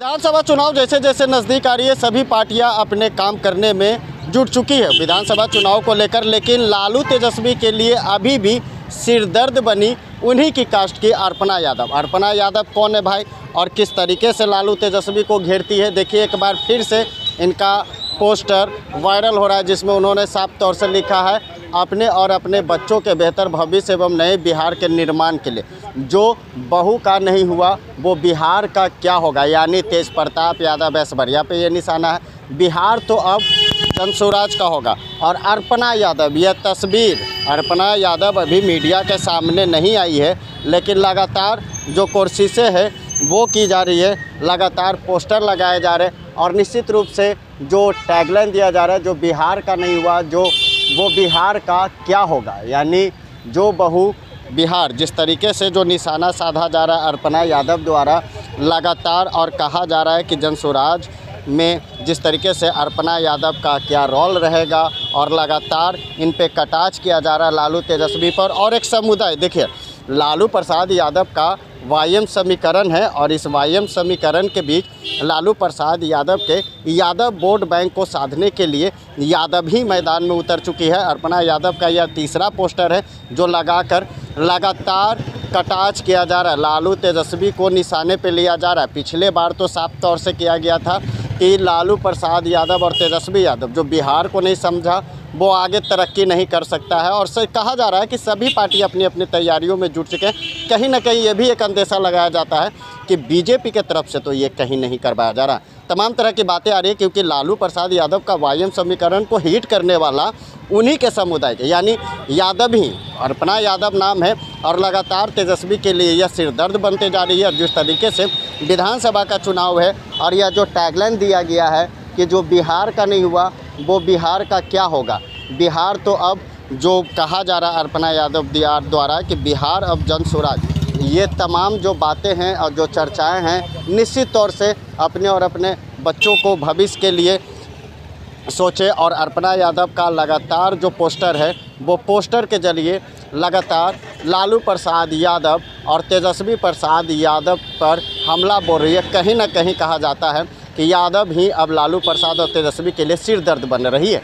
विधानसभा चुनाव जैसे जैसे नज़दीक आ रही है, सभी पार्टियाँ अपने काम करने में जुट चुकी है। विधानसभा चुनाव को लेकर, लेकिन लालू तेजस्वी के लिए अभी भी सिरदर्द बनी उन्हीं की कास्ट की अर्पणा यादव। अर्पणा यादव कौन है भाई? और किस तरीके से लालू तेजस्वी को घेरती है? देखिए, एक बार फिर से इनका पोस्टर वायरल हो रहा है, जिसमें उन्होंने साफ़ तौर से लिखा है, अपने और अपने बच्चों के बेहतर भविष्य एवं नए बिहार के निर्माण के लिए। जो बहू का नहीं हुआ, वो बिहार का क्या होगा? यानी तेज प्रताप यादव ऐश्वर्या पे ये निशाना है। बिहार तो अब जनसुराज का होगा। और अर्पणा यादव यह तस्वीर अर्पणा यादव अभी मीडिया के सामने नहीं आई है, लेकिन लगातार जो कोशिशें है वो की जा रही है। लगातार पोस्टर लगाए जा रहे हैं और निश्चित रूप से जो टैगलाइन दिया जा रहा है, जो बिहार का नहीं हुआ, जो वो बिहार का क्या होगा? यानी जो बहू बिहार, जिस तरीके से जो निशाना साधा जा रहा है अर्पणा यादव द्वारा लगातार और कहा जा रहा है कि जनसुराज में जिस तरीके से अर्पणा यादव का क्या रोल रहेगा और लगातार इन पे कटाच किया जा रहा है लालू तेजस्वी पर और एक समुदाय, देखिए लालू प्रसाद यादव का वायम समीकरण है और इस वायम समीकरण के बीच लालू प्रसाद यादव के यादव वोट बैंक को साधने के लिए यादव ही मैदान में उतर चुकी है। अर्पणा यादव का यह तीसरा पोस्टर है, जो लगाकर लगातार कटाच किया जा रहा है। लालू तेजस्वी को निशाने पर लिया जा रहा है। पिछले बार तो साफ़ तौर से किया गया था कि लालू प्रसाद यादव और तेजस्वी यादव, जो बिहार को नहीं समझा वो आगे तरक्की नहीं कर सकता है और कहा जा रहा है कि सभी पार्टी अपनी अपनी तैयारियों में जुट चुके हैं। कहीं ना कहीं ये भी एक अंदेशा लगाया जाता है कि बीजेपी के तरफ़ से तो ये कहीं नहीं करवाया जा रहा। तमाम तरह की बातें आ रही है क्योंकि लालू प्रसाद यादव का वायम समीकरण को हीट करने वाला उन्हीं के समुदाय के, यानी यादव ही, अर्पणा यादव नाम है और लगातार तेजस्वी के लिए यह सिरदर्द बनते जा रही है। जिस तरीके से विधानसभा का चुनाव है और यह जो टैगलाइन दिया गया है कि जो बिहार का नहीं हुआ, वो बिहार का क्या होगा? बिहार तो अब जो कहा जा रहा है अर्पणा यादव दियार द्वारा कि बिहार अब जन स्वराज ये तमाम जो बातें हैं और जो चर्चाएँ हैं, निश्चित तौर से अपने और अपने बच्चों को भविष्य के लिए सोचे और अर्पणा यादव का लगातार जो पोस्टर है, वो पोस्टर के ज़रिए लगातार लालू प्रसाद यादव और तेजस्वी प्रसाद यादव पर हमला बोल रही है। कहीं ना कहीं कहा जाता है कि यादव ही अब लालू प्रसाद और तेजस्वी के लिए सिर दर्द बन रही है।